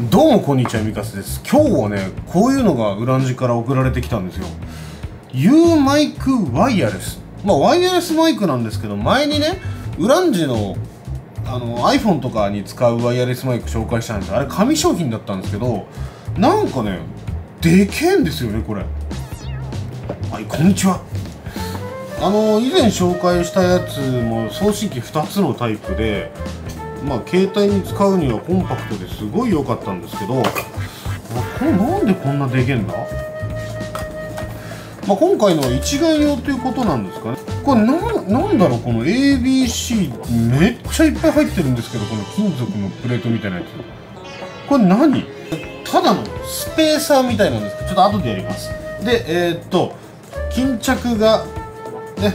どうもこんにちはミカスです。今日はねこういうのがウランジから送られてきたんですよ。U マイクワイヤレス。まあワイヤレスマイクなんですけど前にねウランジのあの iPhone とかに使うワイヤレスマイク紹介したんですよ。あれ紙商品だったんですけどなんかねでけえんですよねこれ。はいこんにちは。あの以前紹介したやつも送信機2つのタイプでまあ携帯に使うにはコンパクトですごい良かったんですけどこれなんでこんなでけんだ？まあ、今回のは一眼用ということなんですかね。これななんだろうこの ABC めっちゃいっぱい入ってるんですけどこの金属のプレートみたいなやつ。これ何？ただのスペーサーみたいなんです。けどちょっと後でやります。でえー、っと巾着がね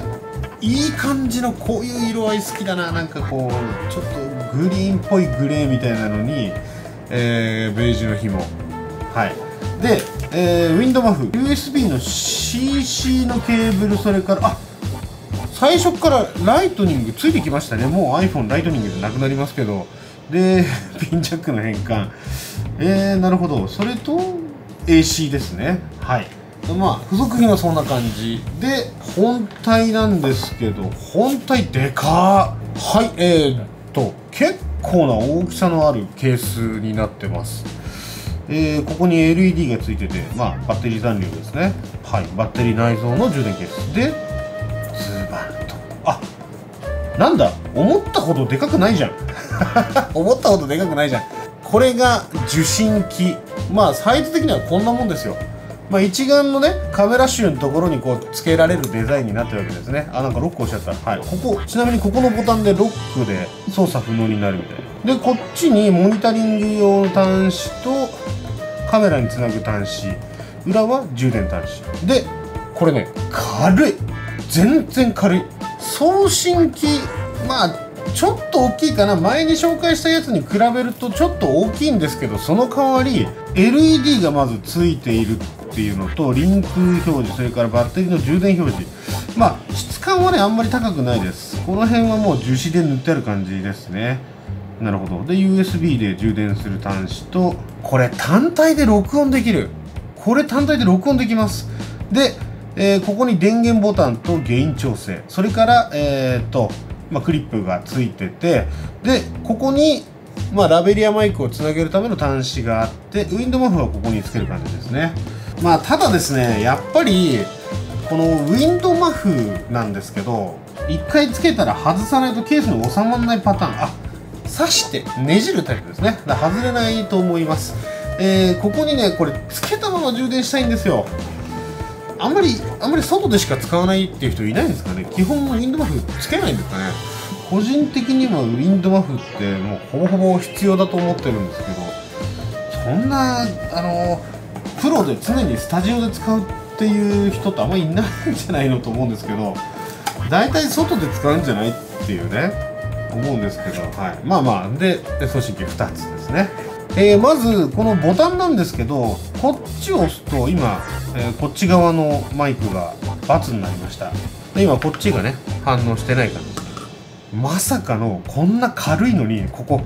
いい感じのこういう色合い好きだな。なんかこうちょっとグリーンっぽいグレーみたいなのに、えー、ベージュの紐。はい。でえー、 wind muff。USB の CC のケーブルそれからあ最初からライトニングついてきましたね。もう iPhone ライトニングじゃなくなりますけど。で ピンジャックの変換。えー、なるほど。それと AC ですね。はい。まあ付属品はそんな感じで本体なんですけど本体でかはいえー、っと結構な大きさのあるケースになってますえー、ここに LED がついてて、まあ、バッテリー残量ですね。はい、バッテリー内蔵の充電ケース。で、ズバンと。あなんだ思ったほどでかくないじゃん。思ったほどでかくないじゃん。これが受信機。まあ、サイズ的にはこんなもんですよ。まあ、一眼のね、カメラ集のところにこう、付けられるデザインになってるわけですね。あ、なんかロック押しちゃった。はい。ここ、ちなみにここのボタンでロックで操作不能になるみたいな。で、こっちにモニタリング用の端子と、カメラにつなぐ端子裏は充電端子でこれね軽い全然軽い送信機まあちょっと大きいかな。前に紹介したやつに比べるとちょっと大きいんですけどその代わり LED がまずついているっていうのとリンク表示それからバッテリーの充電表示。まあ質感はねあんまり高くないです。この辺はもう樹脂で塗ってある感じですね。なるほど。で USB で充電する端子とこれ単体で録音できる。これ単体で録音できます。で、えー、ここに電源ボタンとゲイン調整。それからえー、っと、まあ、クリップがついててでここにまあ、ラベリアマイクをつなげるための端子があってウィンドマフはここにつける感じですね。まあただですねやっぱりこのウィンドマフなんですけど1回つけたら外さないとケースに収まらないパターン。あ刺してねじるタイプですね。だ外れないと思います、えー、ここにねこれつけたまま充電したいんですよ。あんまりあんまり外でしか使わないっていう人いないんですかね。基本ウィンドマフつけないんですかね。個人的にはウィンドマフってもうほぼほぼ必要だと思ってるんですけどそんなあのプロで常にスタジオで使うっていう人ってあんまりいないんじゃないのと思うんですけど大体外で使うんじゃないっていうね思うんですけど、はい、まあまあで送信機2つですね、えー、まずこのボタンなんですけどこっちを押すと今、えー、こっち側のマイクが×になりました。で今こっちがね反応してないからまさかのこんな軽いのにここ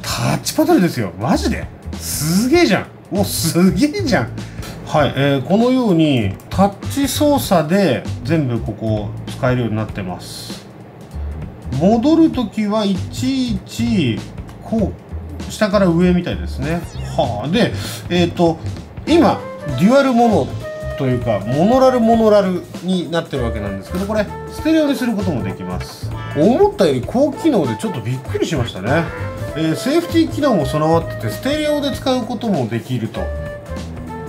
タッチパネルですよ。マジで？すげえじゃん。おすげえじゃん。はい、えー、このようにタッチ操作で全部ここ使えるようになってます。戻る時はいちいちこう下から上みたいですね。はあ。でえっ、ー、と今デュアルモノというかモノラルモノラルになってるわけなんですけどこれステレオにすることもできます。思ったより高機能でちょっとびっくりしましたね、えー、セーフティー機能も備わっててステレオで使うこともできると。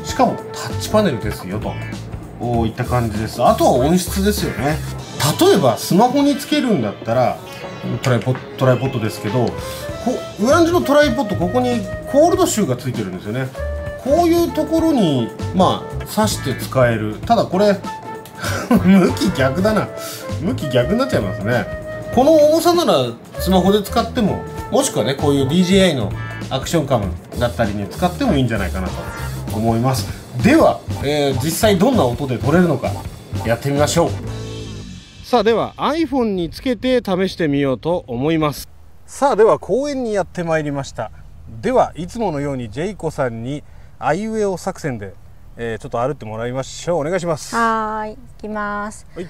しかもタッチパネルですよと。いった感じです。あとは音質ですよね。例えばスマホにつけるんだったらトライポトライポットですけどこランジのトライポットここにコールドシューがついてるんですよね。こういうところにまあ挿して使える。ただこれ 向き逆だな。向き逆になっちゃいますね。この重さならスマホで使ってももしくはねこういう DJI のアクションカムだったりに使ってもいいんじゃないかなと。思います。では、えー、実際どんな音で撮れるのかやってみましょう。さあでは iPhone につけて試してみようと思います。さあでは公園にやってまいりました。ではいつものようにジェイコさんにあいうえお作戦で、えー、ちょっと歩ってもらいましょう。お願いします。はいいきます、はい。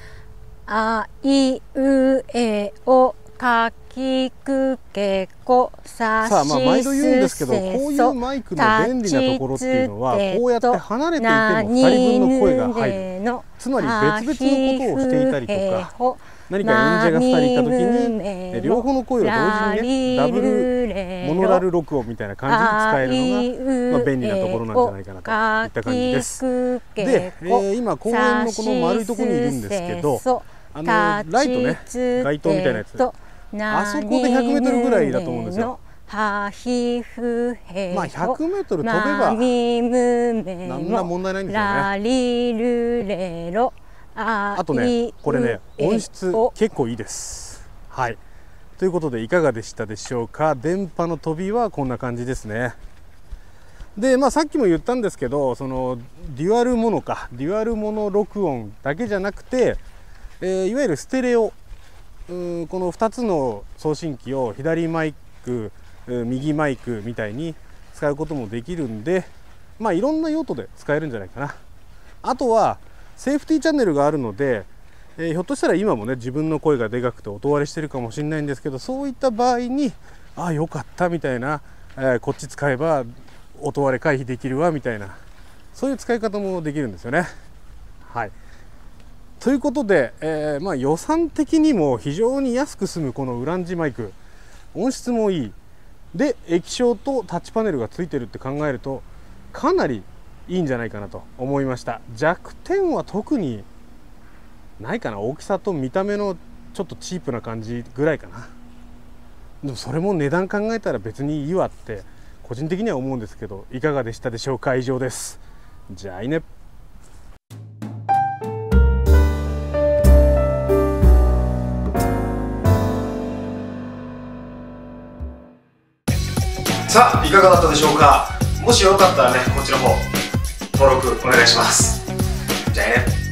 あいうえおかきくけこさしさあまあ毎度言うんですけどこういうマイクの便利なところっていうのはこうやって離れていても2人分の声が入るつまり別々のことをしていたりとか何か演者が2人いた時にえ両方の声を同時にねダブルモノラル録音みたいな感じに使えるのが、まあ、便利なところなんじゃないかなといった感じです。で、えー、今公園のこの丸いところにいるんですけどあのライトね街灯みたいなやつあそこで100メートルぐらいだと思うんですよ。はひふへまあ100メートル飛べば何ら問題ないんですよね。ラリルレロあとねこれね音質結構いいです。はいということでいかがでしたでしょうか？電波の飛びはこんな感じですね。でまあさっきも言ったんですけどそのデュアルモノかデュアルモノ録音だけじゃなくて、えー、いわゆるステレオこの2つの送信機を左マイク右マイクみたいに使うこともできるんでまあいろんな用途で使えるんじゃないかな。あとはセーフティーチャンネルがあるので、えー、ひょっとしたら今もね自分の声がでかくて音割れしてるかもしれないんですけどそういった場合にああよかったみたいな、えー、こっち使えば音割れ回避できるわみたいなそういう使い方もできるんですよね。はいということで、えー、まあ、予算的にも非常に安く済むこのウランジマイク。音質もいい。で液晶とタッチパネルがついてるって考えるとかなりいいんじゃないかなと思いました。弱点は特にないかな。大きさと見た目のちょっとチープな感じぐらいかな。でもそれも値段考えたら別にいいわって個人的には思うんですけどいかがでしたでしょうか？以上です。じゃあいね。さあいかがだったでしょうか？もしよかったらねこちらも登録お願いします。じゃあね。